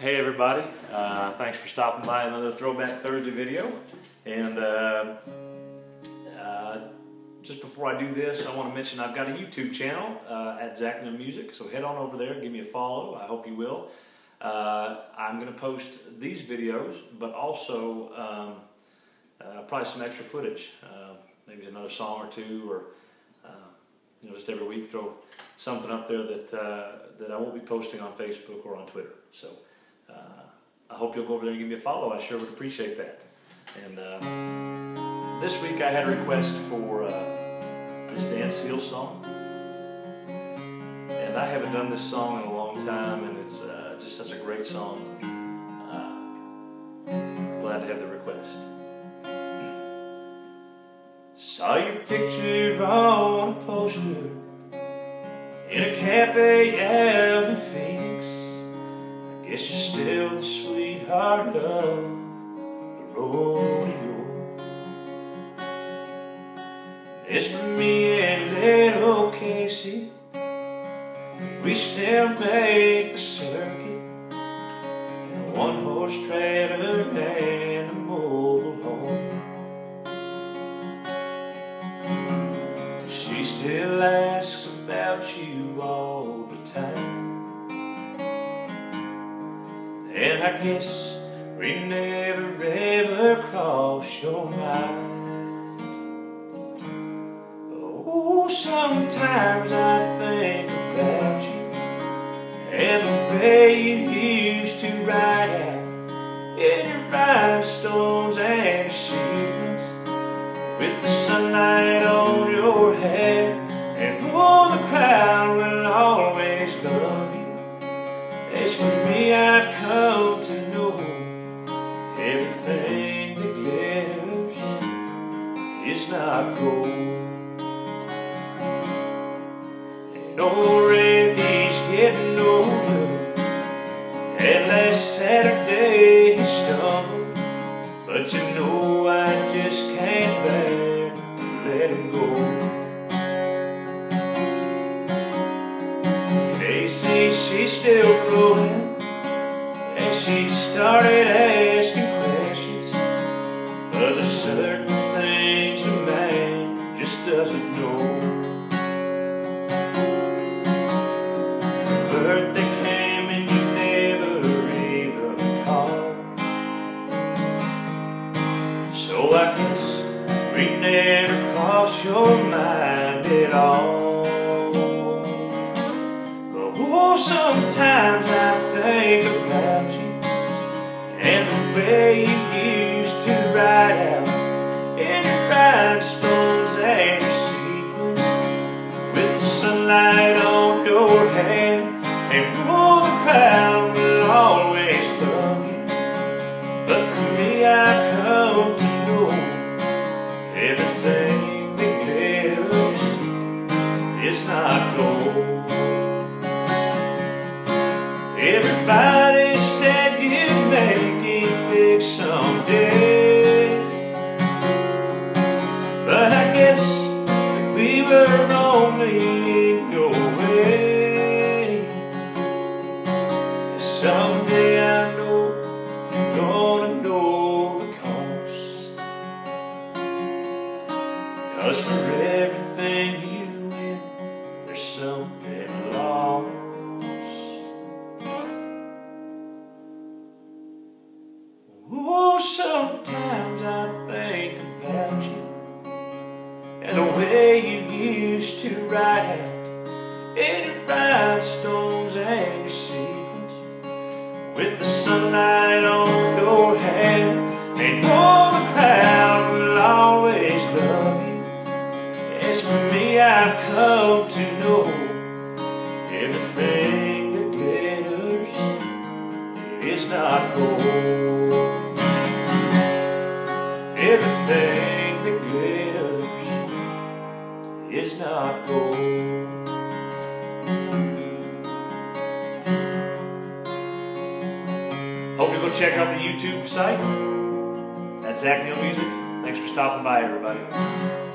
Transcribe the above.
Hey everybody, uh, thanks for stopping by another Throwback Thursday video. And uh, uh, just before I do this, I want to mention I've got a YouTube channel uh, at Zachneil Music, so head on over there, give me a follow, I hope you will. Uh, I'm going to post these videos, but also um, uh, probably some extra footage, maybe another song or two, or you know, just every week throw something up there that that I won't be posting on Facebook or on Twitter. So uh, I hope you'll go over there and give me a follow. I sure would appreciate that. And uh, this week I had a request for uh, this Dan Seals song. And I haven't done this song in a long time, and it's uh, just such a great song. Uh, glad to have the request. Saw your picture on a poster in a cafe Phoenix. Guess you're still the sweetheart of the rodeo. It's for me and little Casey. We still make the circuit in a one-horse trailer and a mobile home. She still asks about you all And I guess we never ever cross your mind. Oh, sometimes I think about you. And the way you used to ride out In your rhinestones and sequins With the sunlight on your head Oh, And old Randy's getting older. And last Saturday he stumbled, but you know I just can't bear to let him go. Casey, she's still growing And she started asking never crossed your mind at all. Oh, sometimes I think about you And the way you used to ride out In your rhinestones and your sequins With the sunlight on your head And all the crowd Everybody said you'd make it big someday. But I guess we were only in your way. Someday I know you're gonna know the cost. Cause for And the way you used to ride your rhinestones and your sequins With the sunlight on your head And all the crowd will always love you As for me, I've come to know Everything that glitters is not gold gold. Hope you go check out the YouTube site. That's Zachneil Music. Thanks for stopping by, everybody.